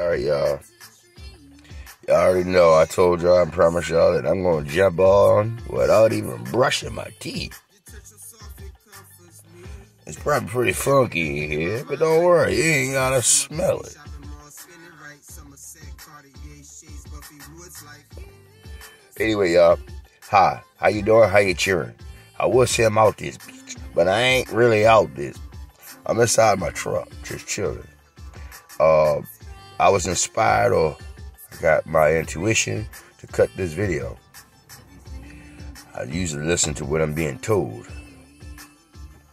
Alright, y'all. Y'all already know I told y'all, I promise y'all that I'm gonna jump on without even brushing my teeth. It's probably pretty funky in here, but don't worry, you ain't gotta smell it. Anyway, y'all, hi, how you doing? How you cheering? I wish him out this beach, but I ain't really out this. I'm inside my truck, just chilling. Uh, I was inspired, or I got my intuition to cut this video. I usually listen to what I'm being told.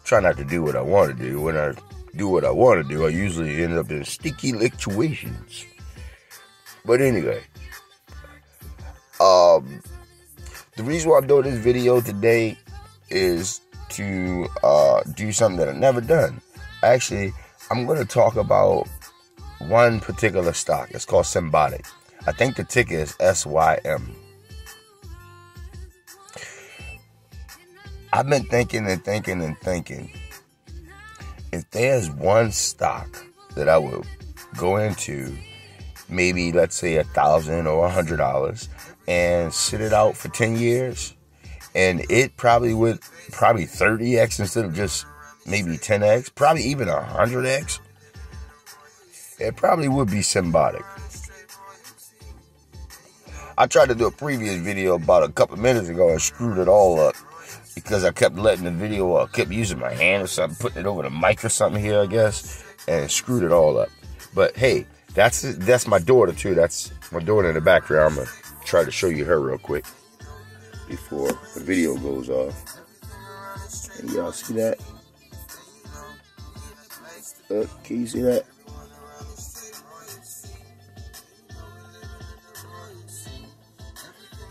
Try not to do what I want to do. When I do what I want to do, I usually end up in sticky situations. But anyway, um, the reason why I'm doing this video today is to uh, do something that I've never done. Actually, I'm going to talk about one particular stock. It's called Symbotic. I think the ticker is SYM. I've been thinking and thinking and thinking. If there's one stock that I would go into, maybe let's say a thousand or a hundred dollars, and sit it out for 10 years and it probably would probably 30x instead of just maybe 10x probably even 100x it probably would be Symbotic i tried to do a previous video about a couple minutes ago and screwed it all up because i kept letting the video uh, kept using my hand or something putting it over the mic or something here i guess and screwed it all up but hey that's that's my daughter too that's my daughter in the background i'm gonna try to show you her real quick before the video goes off. And y'all see that? Uh, can you see that?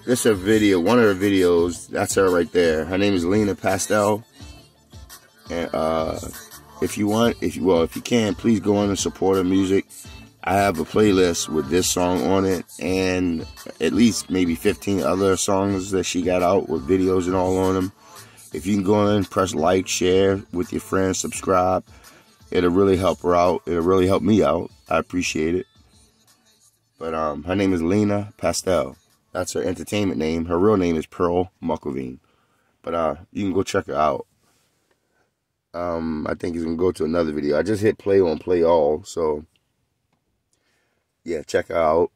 This is a video, one of her videos. That's her right there. Her name is Lena Pastel. And uh, if you want, if you well, if you can, please go on and support her music. I have a playlist with this song on it and at least maybe 15 other songs that she got out with videos and all on them. If you can go in, press like, share with your friends, subscribe. It'll really help her out. It'll really help me out. I appreciate it. But um, her name is Lena Pastel. That's her entertainment name. Her real name is Pearl Muckleveen. But uh, you can go check her out. Um, I think he's gonna go to another video. I just hit play on play all, so yeah, check her out.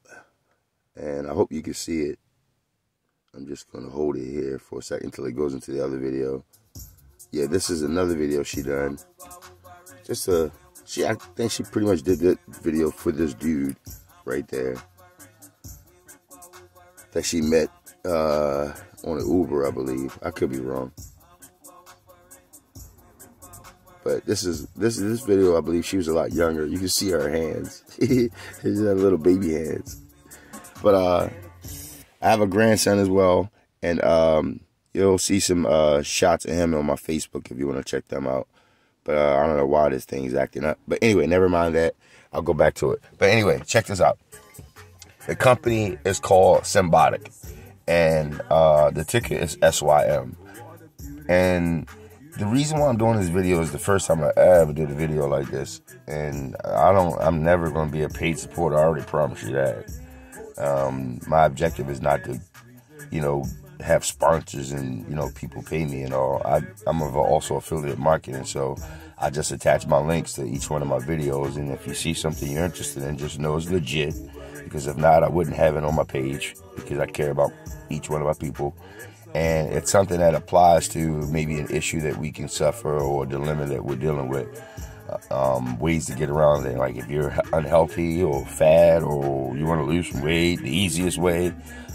And I hope you can see it. I'm just going to hold it here for a second until it goes into the other video. Yeah, this is another video she done. Just a, she, I think she pretty much did that video for this dude right there. That she met uh, on an Uber, I believe. I could be wrong. But this is this this video. I believe she was a lot younger. You can see her hands. She's had little baby hands. But uh, I have a grandson as well, and um, you'll see some uh, shots of him on my Facebook if you want to check them out. But uh, I don't know why this thing's acting up. But anyway, never mind that. I'll go back to it. But anyway, check this out. The company is called Symbotic, and uh, the ticket is SYM. And the reason why I'm doing this video is the first time I ever did a video like this, and I don't. I'm never going to be a paid supporter. I already promise you that. Um, my objective is not to, you know, have sponsors and you know people pay me and all. I, I'm also affiliate marketing, so I just attach my links to each one of my videos. And if you see something you're interested in, just know it's legit. Because if not, I wouldn't have it on my page because I care about each one of my people and it's something that applies to maybe an issue that we can suffer or a dilemma that we're dealing with. Uh, um, ways to get around it, like if you're unhealthy or fat or you want to lose some weight, the easiest way.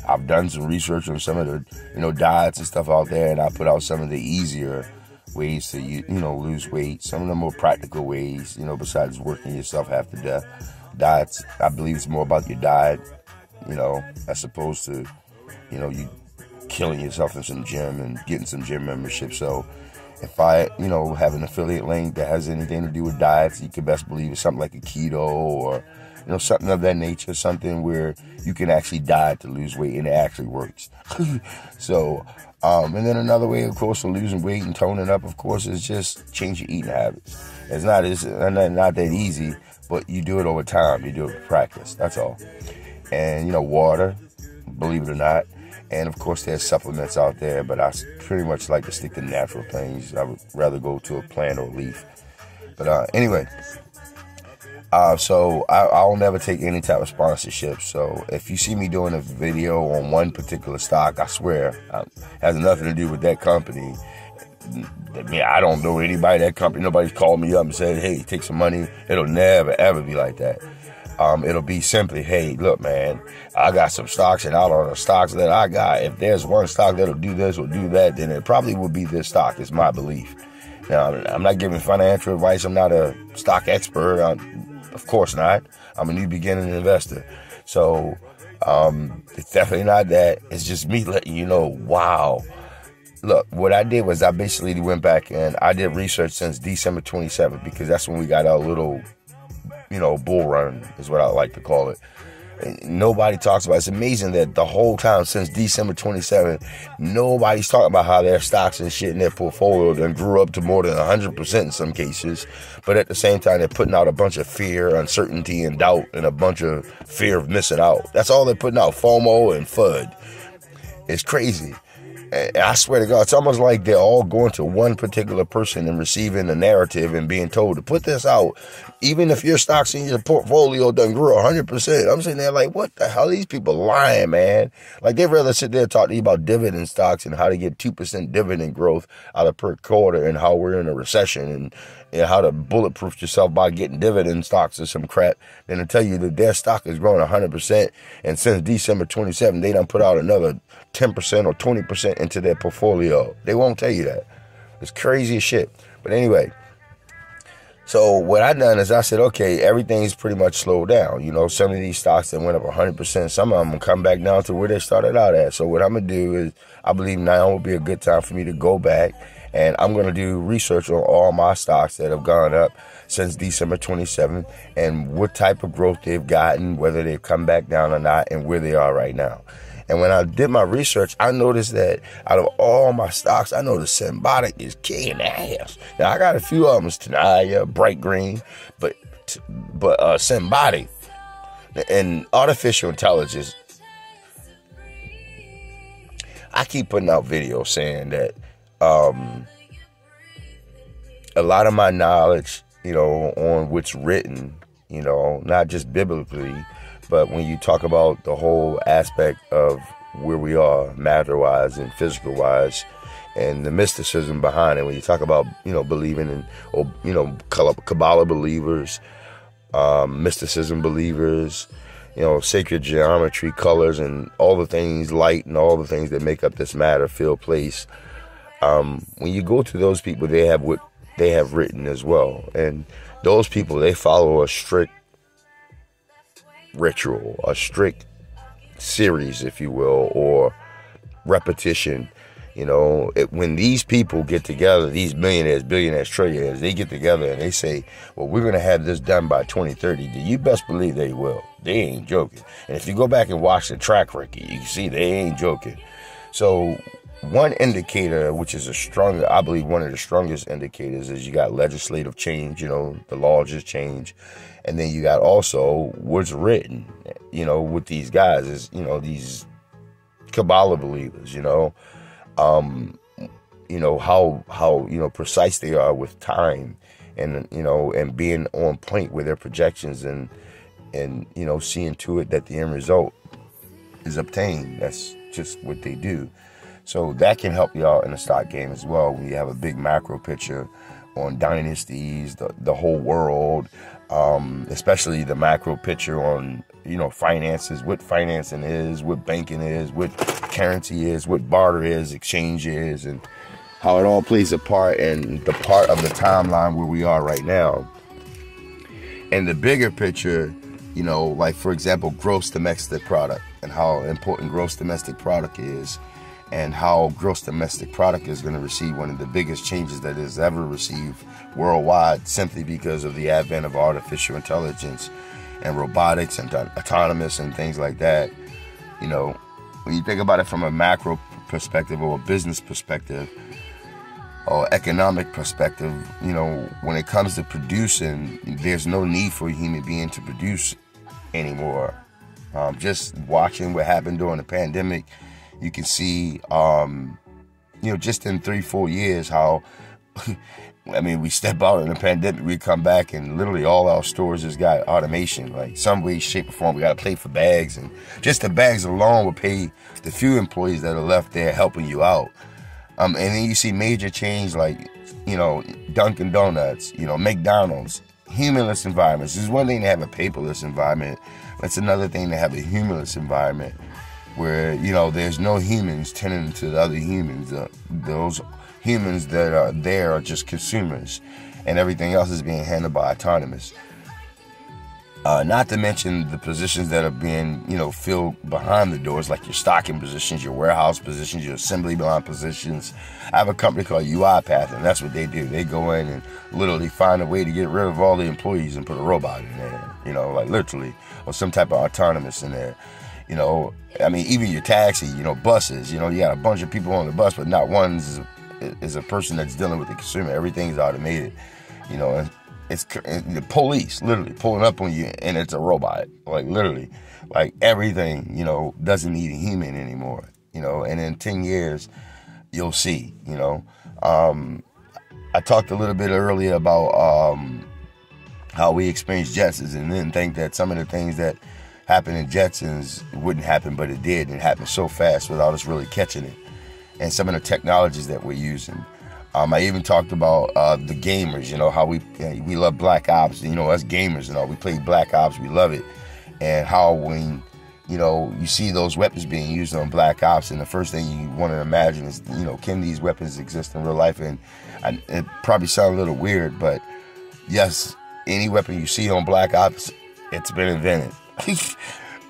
I've done some research on some of the you know diets and stuff out there, and I put out some of the easier ways to you, you know lose weight. Some of the more practical ways, you know, besides working yourself half to death. Diets, I believe it's more about your diet, you know, as opposed to you know you killing yourself in some gym and getting some gym membership. So if I, you know, have an affiliate link that has anything to do with diets, you can best believe it's something like a keto or, you know, something of that nature, something where you can actually diet to lose weight and it actually works. so, um, and then another way, of course, of losing weight and toning up, of course, is just change your eating habits. It's not, it's not that easy, but you do it over time. You do it with practice. That's all. And you know, water, believe it or not, and of course there's supplements out there. But I pretty much like to stick to natural things. I would rather go to a plant or leaf. But uh, anyway, uh, so I, will never take any type of sponsorship. So if you see me doing a video on one particular stock, I swear um, has nothing to do with that company. I mean, I don't know anybody that company. Nobody's called me up and said, "Hey, take some money." It'll never ever be like that. Um, it'll be simply, "Hey, look, man, I got some stocks, and out of the stocks that I got, if there's one stock that'll do this or do that, then it probably will be this stock." Is my belief. Now, I'm not giving financial advice. I'm not a stock expert. I'm, of course not. I'm a new beginning investor. So um, it's definitely not that. It's just me letting you know, wow. Look, what I did was I basically went back and I did research since December 27th because that's when we got our little, you know, bull run, is what I like to call it nobody talks about. It. It's amazing that the whole time since December 27th, nobody's talking about how their stocks and shit in their portfolio then grew up to more than 100% in some cases. But at the same time, they're putting out a bunch of fear, uncertainty, and doubt, and a bunch of fear of missing out. That's all they're putting out FOMO and FUD. It's crazy. I swear to God, it's almost like they're all going to one particular person and receiving a narrative and being told to put this out. Even if your stocks in your portfolio doesn't grow 100%, I'm sitting there like, what the hell? These people lying, man. Like, they'd rather sit there and talk to you about dividend stocks and how to get 2% dividend growth out of per quarter and how we're in a recession and, and how to bulletproof yourself by getting dividend stocks or some crap than to tell you that their stock is growing 100%. And since December 27, they done put out another 10% or 20% into their portfolio. They won't tell you that. It's crazy as shit. But anyway, so what I done is I said, okay, everything's pretty much slowed down. You know, some of these stocks that went up 100%, some of them come back down to where they started out at. So what I'm going to do is I believe now will be a good time for me to go back and I'm going to do research on all my stocks that have gone up since December 27th and what type of growth they've gotten, whether they've come back down or not, and where they are right now. And when I did my research, I noticed that out of all my stocks, I know the Symbotic is kicking ass. Now I got a few of them, Tenaya, Bright Green, but but uh, Symbotic and artificial intelligence. I keep putting out videos saying that um, a lot of my knowledge, you know, on what's written, you know, not just biblically, but when you talk about the whole aspect of where we are matter wise and physical wise and the mysticism behind it, when you talk about, you know, believing in, or, you know, Kabbalah believers, um, mysticism believers, you know, sacred geometry, colors, and all the things, light, and all the things that make up this matter, feel, place. Um, when you go to those people, they have what they have written as well. And those people, they follow a strict ritual, a strict series, if you will, or repetition. You know, it, when these people get together, these millionaires, billionaires, trillionaires, they get together and they say, well, we're going to have this done by 2030. Do you best believe they will? They ain't joking. And if you go back and watch the track record, you can see they ain't joking. So one indicator, which is a strong, I believe one of the strongest indicators, is you got legislative change. You know, the laws just change, and then you got also what's written. You know, with these guys is you know these Kabbalah believers. You know, um, you know how how you know precise they are with time, and you know, and being on point with their projections and and you know seeing to it that the end result is obtained. That's just what they do. So that can help you out in the stock game as well when you have a big macro picture on dynasties, the, the whole world, um, especially the macro picture on you know finances, what financing is, what banking is, what currency is, what barter is, exchange is, and how it all plays a part in the part of the timeline where we are right now. And the bigger picture, you know, like for example, gross domestic product and how important gross domestic product is and how gross domestic product is going to receive one of the biggest changes that has ever received worldwide simply because of the advent of artificial intelligence and robotics and autonomous and things like that. You know, when you think about it from a macro perspective or a business perspective, or economic perspective, you know, when it comes to producing, there's no need for a human being to produce anymore. Um, just watching what happened during the pandemic, you can see, um, you know, just in three, four years, how, I mean, we step out in the pandemic, we come back, and literally all our stores has got automation, like some way, shape, or form. We got to pay for bags, and just the bags alone will pay the few employees that are left there helping you out. Um, and then you see major change like, you know, Dunkin' Donuts, you know, McDonald's, humanless environments. It's one thing to have a paperless environment. It's another thing to have a humanless environment where, you know, there's no humans tending to the other humans. Uh, those humans that are there are just consumers and everything else is being handled by autonomous. Uh, not to mention the positions that are being, you know, filled behind the doors, like your stocking positions, your warehouse positions, your assembly line positions. I have a company called UiPath, and that's what they do. They go in and literally find a way to get rid of all the employees and put a robot in there, you know, like literally, or some type of autonomous in there. You know, I mean, even your taxi, you know, buses, you know, you got a bunch of people on the bus, but not one is a, is a person that's dealing with the consumer. Everything's automated, you know, it's the police literally pulling up on you and it's a robot like literally like everything you know doesn't need a human anymore you know and in 10 years you'll see you know um, i talked a little bit earlier about um, how we experienced jetsons and then think that some of the things that happened in jetsons it wouldn't happen but it did it happened so fast without us really catching it and some of the technologies that we're using um, I even talked about uh, the gamers, you know, how we we love Black Ops, you know, us gamers and all. We play Black Ops, we love it. And how when, you know, you see those weapons being used on Black Ops, and the first thing you want to imagine is, you know, can these weapons exist in real life? And I, it probably sounds a little weird, but yes, any weapon you see on Black Ops, it's been invented.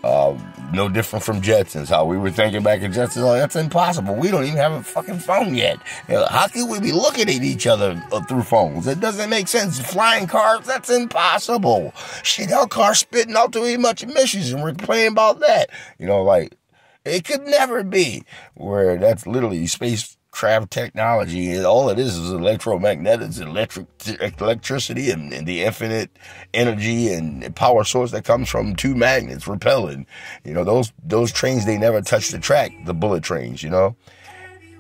Uh, no different from Jetsons. How we were thinking back in Jetsons, like, that's impossible. We don't even have a fucking phone yet. You know, how can we be looking at each other uh, through phones? It doesn't make sense. Flying cars, that's impossible. Shit, our car's spitting out too much emissions, and we're playing about that. You know, like it could never be where that's literally space craft technology. All it is is electromagnetics, electric electricity, and, and, the infinite energy and power source that comes from two magnets repelling. You know, those those trains they never touch the track. The bullet trains, you know,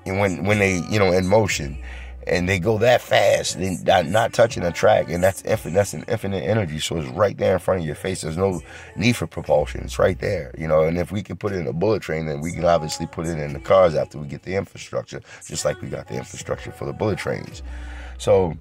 and when when they you know in motion and they go that fast, not, touching a track, and that's infinite. That's an infinite energy, so it's right there in front of your face. There's no need for propulsion; it's right there, you know. And if we can put it in a bullet train, then we can obviously put it in the cars after we get the infrastructure, just like we got the infrastructure for the bullet trains. So,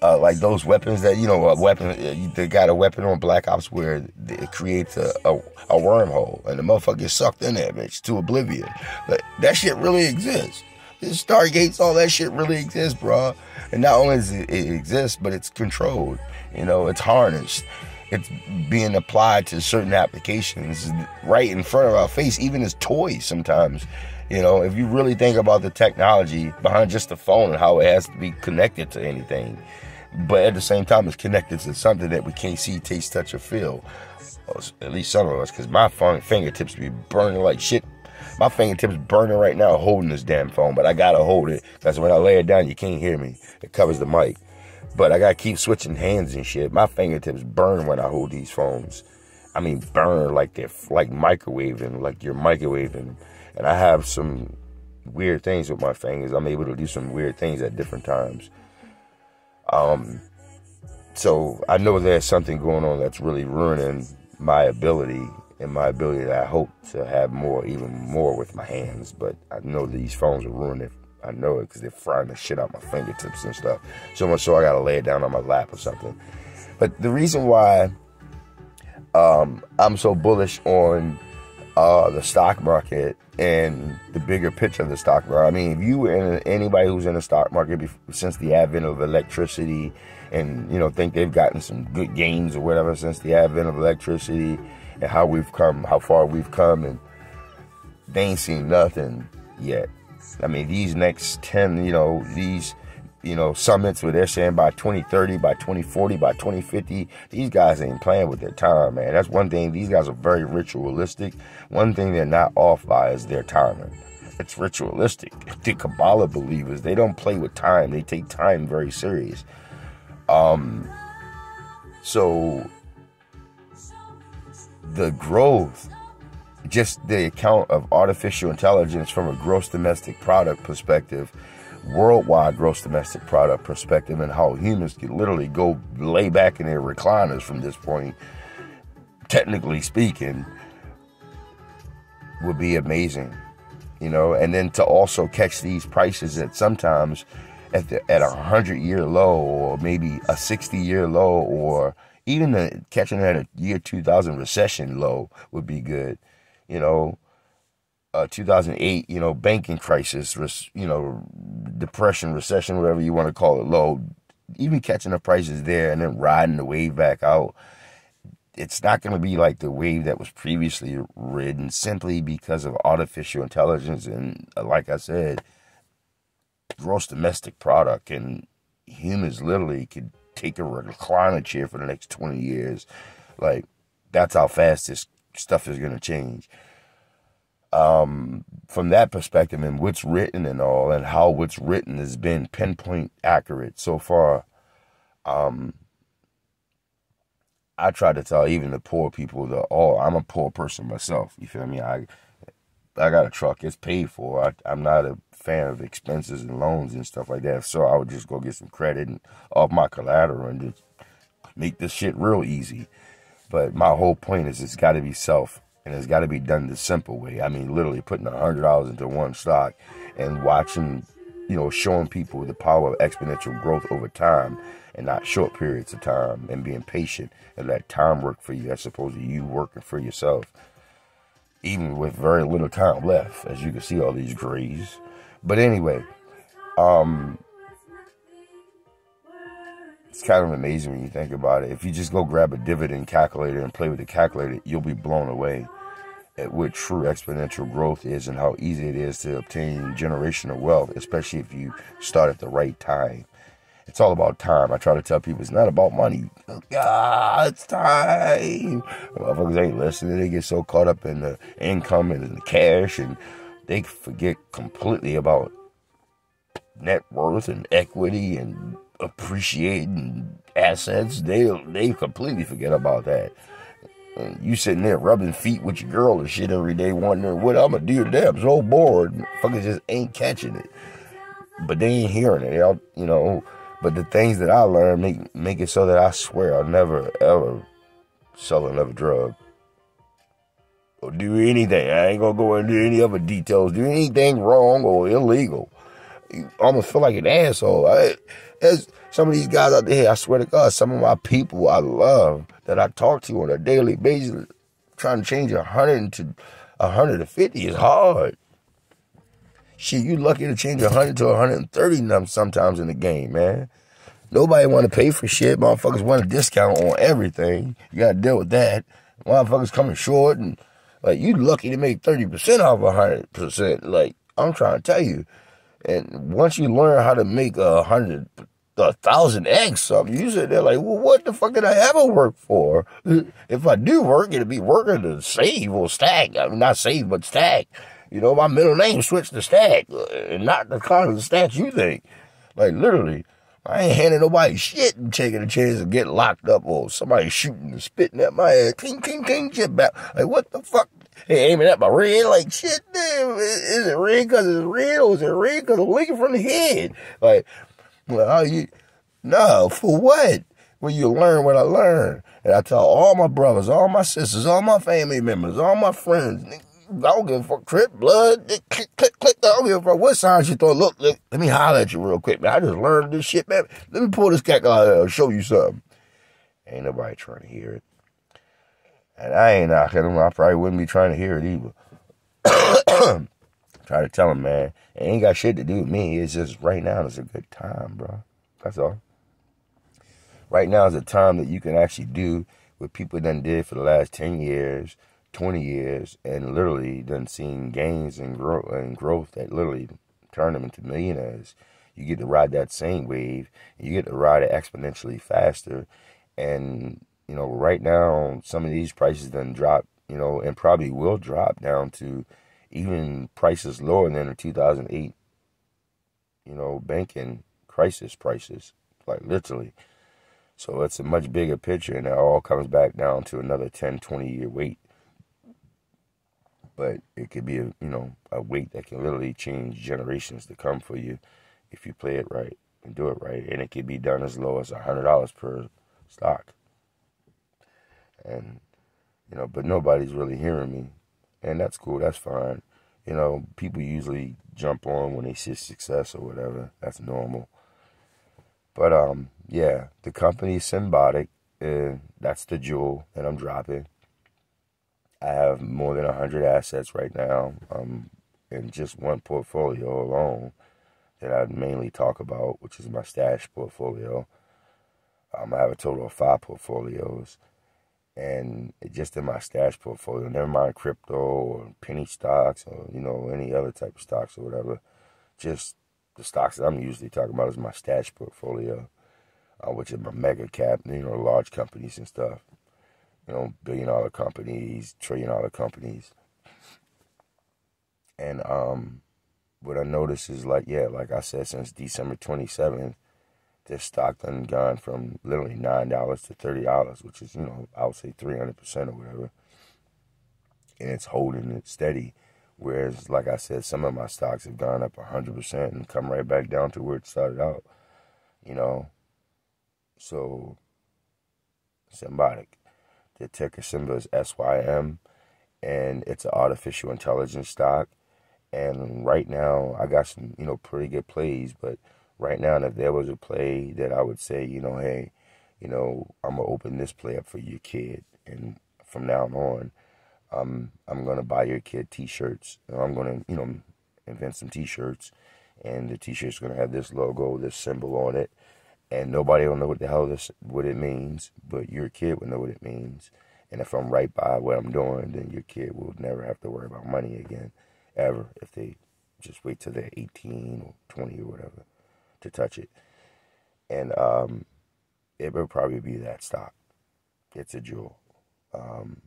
uh, like those weapons that you know, a weapon they got a weapon on Black Ops where it creates a, a, a wormhole, and the motherfucker gets sucked in there, bitch, to oblivion. But that shit really exists. Stargates, all that shit really exists, bro. And not only does it, it exist, but it's controlled. You know, it's harnessed. It's being applied to certain applications right in front of our face, even as toys sometimes. You know, if you really think about the technology behind just the phone and how it has to be connected to anything, but at the same time, it's connected to something that we can't see, taste, touch, or feel. at least some of us, because my phone fingertips be burning like shit my fingertips burning right now holding this damn phone, but I gotta hold it That's when I lay it down, you can't hear me. It covers the mic. But I gotta keep switching hands and shit. My fingertips burn when I hold these phones. I mean, burn like they're like microwaving, like you're microwaving. And I have some weird things with my fingers. I'm able to do some weird things at different times. Um, so I know there's something going on that's really ruining my ability and my ability that I hope to have more, even more with my hands. But I know these phones will ruin it. I know it because they're frying the shit out my fingertips and stuff. So much so I gotta lay it down on my lap or something. But the reason why um, I'm so bullish on uh, the stock market and the bigger picture of the stock market. I mean, if you and anybody who's in the stock market before, since the advent of electricity, and you know think they've gotten some good gains or whatever since the advent of electricity, and how we've come, how far we've come, and they ain't seen nothing yet. I mean, these next 10, you know, these you know, summits where they're saying by 2030, by 2040, by 2050, these guys ain't playing with their time, man. That's one thing. These guys are very ritualistic. One thing they're not off by is their timing. It's ritualistic. The Kabbalah believers, they don't play with time. They take time very serious. Um, so the growth, just the account of artificial intelligence from a gross domestic product perspective worldwide gross domestic product perspective and how humans could literally go lay back in their recliners from this point, technically speaking, would be amazing. You know, and then to also catch these prices at sometimes at the, at a hundred year low or maybe a sixty year low or even the, catching at a year two thousand recession low would be good. You know, uh, 2008, you know, banking crisis, you know, depression, recession, whatever you want to call it, low, even catching the prices there and then riding the wave back out, it's not going to be like the wave that was previously ridden simply because of artificial intelligence. And uh, like I said, gross domestic product and humans literally could take a recliner chair for the next 20 years. Like, that's how fast this stuff is going to change um, from that perspective and what's written and all and how what's written has been pinpoint accurate so far. Um, I try to tell even the poor people that oh I'm a poor person myself. You feel me? I I got a truck. It's paid for. I, I'm not a fan of expenses and loans and stuff like that. So I would just go get some credit and off my collateral and just make this shit real easy. But my whole point is it's got to be self and it's got to be done the simple way. I mean, literally putting a hundred dollars into one stock and watching, you know, showing people the power of exponential growth over time and not short periods of time and being patient and let time work for you as opposed to you working for yourself. Even with very little time left, as you can see all these grays. But anyway, um, it's kind of amazing when you think about it. If you just go grab a dividend calculator and play with the calculator, you'll be blown away at what true exponential growth is and how easy it is to obtain generational wealth, especially if you start at the right time. It's all about time. I try to tell people it's not about money. God, it's time. Motherfuckers ain't listening. They get so caught up in the income and the cash, and they forget completely about net worth and equity and appreciating assets. They they completely forget about that. And you sitting there rubbing feet with your girl and shit every day, wondering what I'm gonna do today. I'm so bored. Fuckers just ain't catching it. But they ain't hearing it. All, you know. But the things that I learned make make it so that I swear I'll never ever sell another drug or do anything. I ain't gonna go into any other details. Do anything wrong or illegal. You almost feel like an asshole. I, as some of these guys out there, I swear to God, some of my people I love that I talk to on a daily basis, trying to change a hundred to a hundred and fifty is hard. Shit, you lucky to change a hundred to a hundred and thirty sometimes in the game, man. Nobody want to pay for shit. Motherfuckers want a discount on everything. You got to deal with that. Motherfuckers coming short and like you lucky to make thirty percent off a hundred percent. Like I'm trying to tell you. And once you learn how to make a hundred a thousand X something. You sit there like, well, what the fuck did I ever work for? If I do work, it'll be working to save or stack. I mean, not save, but stack. You know, my middle name switched to stack, uh, and not the kind of stats you think. Like literally, I ain't handing nobody shit and taking a chance of get locked up or somebody shooting and spitting at my ass. King, king, king, shit back. Like what the fuck? Hey, aiming at my red, like shit, damn. Is it red because it's red or is it red because I'm leaking from the head? Like, well, you, no, for what? Well, you learn what I learned. And I tell all my brothers, all my sisters, all my family members, all my friends, I don't give a fuck, trip, blood, click, click, click, I don't give a fuck what signs you throw. Look, look, let me holler at you real quick, man. I just learned this shit, man. Let me pull this cat out and show you something. Ain't nobody trying to hear it. And I ain't knocking them. I probably wouldn't be trying to hear it either. Try to tell him, man, it ain't got shit to do with me. It's just right now is a good time, bro. That's all. Right now is a time that you can actually do what people done did for the last 10 years, 20 years, and literally done seen gains and growth and growth that literally turn them into millionaires. you get to ride that same wave, you get to ride it exponentially faster. And you know, right now, some of these prices then drop, you know, and probably will drop down to even prices lower than the 2008, you know, banking crisis prices, like literally. So it's a much bigger picture, and it all comes back down to another 10, 20 year wait. But it could be a you know a wait that can literally change generations to come for you if you play it right and do it right, and it could be done as low as a hundred dollars per stock. And you know, but nobody's really hearing me, and that's cool. That's fine. You know, people usually jump on when they see success or whatever. That's normal. But um, yeah, the company is Symbotic, and that's the jewel that I'm dropping. I have more than hundred assets right now, um, in just one portfolio alone that I mainly talk about, which is my stash portfolio. Um, I have a total of five portfolios, and just in my stash portfolio, never mind crypto or penny stocks or you know any other type of stocks or whatever. Just the stocks that I'm usually talking about is my stash portfolio, uh, which is my mega cap, you know, large companies and stuff. You know, billion dollar companies, trillion dollar companies. And um, what I noticed is like, yeah, like I said, since December 27th, this stock done gone from literally nine dollars to thirty dollars, which is you know I would say three hundred percent or whatever, and it's holding it steady. Whereas, like I said, some of my stocks have gone up 100% and come right back down to where it started out. You know? So, Symbotic. The ticker symbol is SYM, and it's an artificial intelligence stock. And right now, I got some, you know, pretty good plays. But right now, if there was a play that I would say, you know, hey, you know, I'm to open this play up for your kid. And from now on, um, I'm gonna buy your kid T-shirts. I'm gonna, you know, invent some T-shirts, and the T-shirt's gonna have this logo, this symbol on it, and nobody will know what the hell this what it means, but your kid will know what it means. And if I'm right by what I'm doing, then your kid will never have to worry about money again, ever. If they just wait till they're 18 or 20 or whatever to touch it, and um, it will probably be that stock. It's a jewel. Um,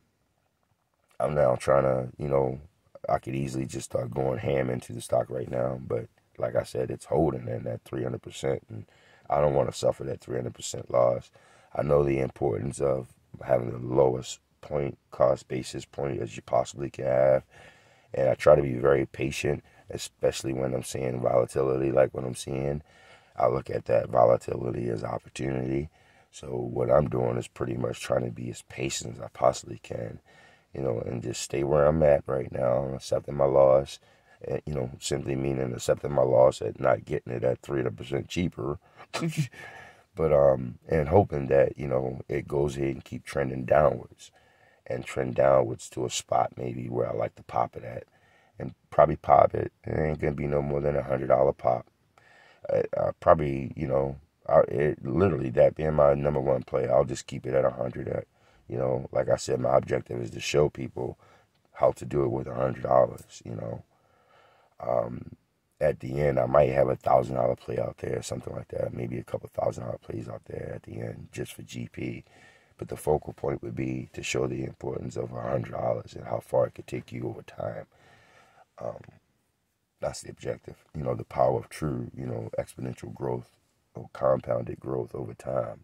I'm now trying to, you know, I could easily just start going ham into the stock right now, but like I said, it's holding in that 300%, and I don't want to suffer that 300% loss. I know the importance of having the lowest point cost basis point as you possibly can have, and I try to be very patient, especially when I'm seeing volatility like what I'm seeing. I look at that volatility as opportunity. So what I'm doing is pretty much trying to be as patient as I possibly can you know, and just stay where I'm at right now, accepting my loss. And, you know, simply meaning accepting my loss at not getting it at 300% cheaper. but, um, and hoping that, you know, it goes ahead and keep trending downwards and trend downwards to a spot maybe where I like to pop it at and probably pop it. It ain't going to be no more than a $100 pop. I probably, you know, I, it, literally that being my number one play, I'll just keep it at a 100 at you know, like I said, my objective is to show people how to do it with a hundred dollars. You know, um, at the end, I might have a thousand dollar play out there, something like that. Maybe a couple thousand dollar plays out there at the end, just for GP. But the focal point would be to show the importance of a hundred dollars and how far it could take you over time. Um, that's the objective. You know, the power of true, you know, exponential growth or compounded growth over time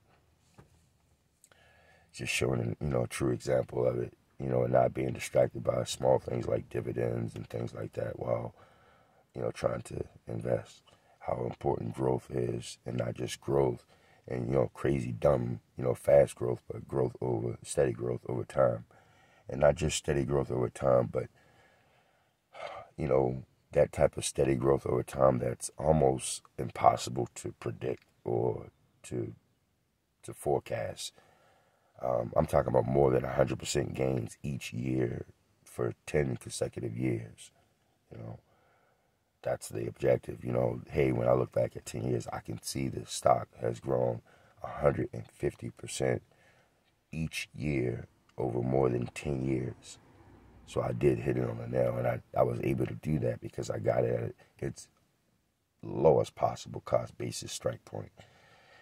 just showing you know a true example of it you know and not being distracted by small things like dividends and things like that while you know trying to invest how important growth is and not just growth and you know crazy dumb you know fast growth but growth over steady growth over time and not just steady growth over time but you know that type of steady growth over time that's almost impossible to predict or to to forecast um, I'm talking about more than 100% gains each year for 10 consecutive years. You know, that's the objective. You know, hey, when I look back at 10 years, I can see the stock has grown 150% each year over more than 10 years. So I did hit it on the nail, and I, I was able to do that because I got it at its lowest possible cost basis strike point.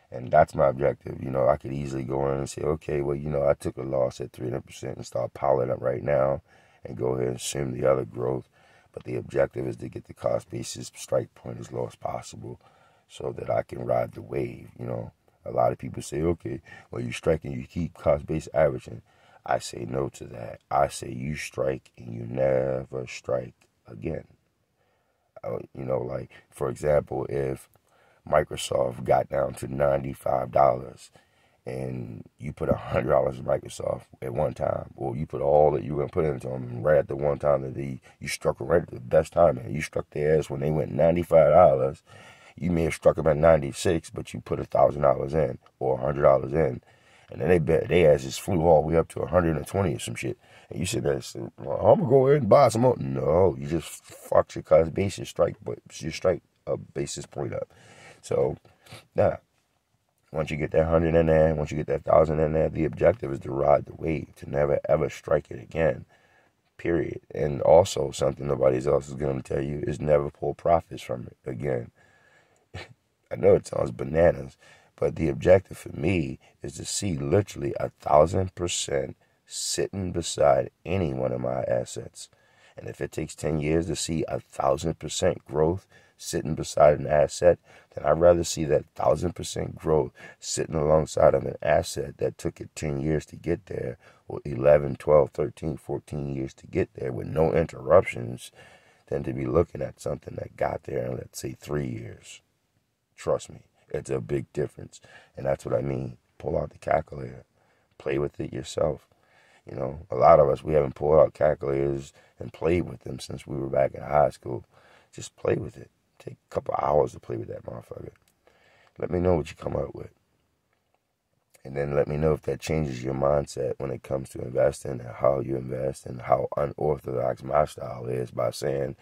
And that's my objective. You know, I could easily go in and say, okay, well, you know, I took a loss at 300% and start piling up right now and go ahead and assume the other growth. But the objective is to get the cost basis strike point as low as possible so that I can ride the wave. You know, a lot of people say, okay, well, you strike and you keep cost base averaging. I say no to that. I say you strike and you never strike again. Uh, you know, like, for example, if Microsoft got down to $95 and you put a hundred dollars in Microsoft at one time, or you put all that you were gonna put into them right at the one time that they you struck right at the best time, and you struck their ass when they went ninety five dollars. You may have struck them at ninety six, but you put a thousand dollars in or a hundred dollars in, and then they bet they asses flew all the way up to a hundred and twenty or some shit. And you said that well, I'm gonna go ahead and buy some more. No, you just fucked your cost basis strike, but your strike a basis point up. So, nah. Once you get that hundred in there, once you get that thousand in there, the objective is to ride the wave, to never ever strike it again. Period. And also something nobody else is gonna tell you is never pull profits from it again. I know it sounds bananas, but the objective for me is to see literally a thousand percent sitting beside any one of my assets. And if it takes 10 years to see a thousand percent growth sitting beside an asset, then I'd rather see that thousand percent growth sitting alongside of an asset that took it 10 years to get there, or 11, 12, 13, 14 years to get there with no interruptions, than to be looking at something that got there in, let's say, three years. Trust me, it's a big difference. And that's what I mean. Pull out the calculator, play with it yourself. You know, a lot of us, we haven't pulled out calculators and played with them since we were back in high school. Just play with it. Take a couple hours to play with that motherfucker. Let me know what you come up with. And then let me know if that changes your mindset when it comes to investing and how you invest and how unorthodox my style is by saying,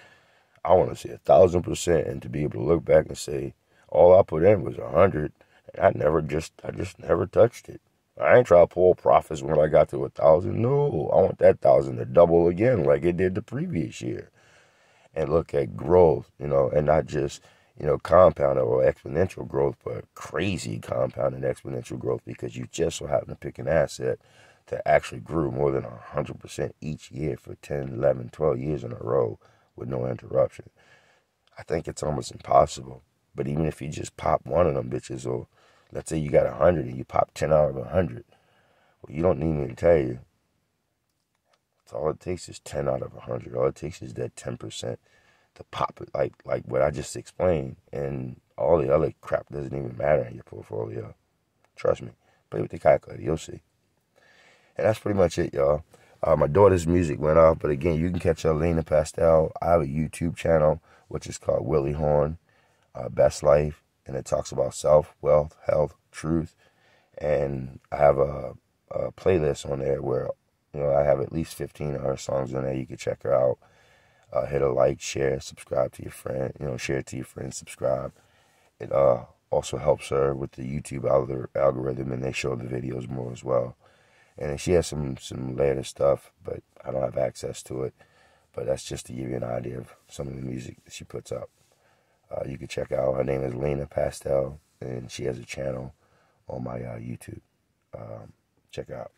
I want to see a thousand percent and to be able to look back and say, all I put in was a hundred and I never just I just never touched it. I ain't trying to pull profits when I got to a thousand. No, I want that thousand to double again like it did the previous year and look at growth, you know, and not just, you know, compounded or exponential growth, but crazy compounded exponential growth because you just so happen to pick an asset that actually grew more than 100% each year for 10, 11, 12 years in a row with no interruption. I think it's almost impossible. But even if you just pop one of them bitches, or let's say you got 100 and you pop 10 out of 100, well, you don't need me to tell you all it takes is 10 out of 100. All it takes is that 10% to pop it, like like what I just explained. And all the other crap doesn't even matter in your portfolio. Trust me. Play with the calculator. You'll see. And that's pretty much it, y'all. Uh, my daughter's music went off, but again, you can catch Elena Pastel. I have a YouTube channel, which is called Willie Horne, uh, Best Life, and it talks about self, wealth, health, truth. And I have a, a playlist on there where you know, I have at least 15 of her songs on there. You can check her out. Uh, hit a like, share, subscribe to your friend. You know, share it to your friends, subscribe. It uh, also helps her with the YouTube algorithm, and they show the videos more as well. And she has some some later stuff, but I don't have access to it. But that's just to give you an idea of some of the music that she puts up. Uh, you can check out. Her name is Lena Pastel, and she has a channel on my uh, YouTube. Um, check out.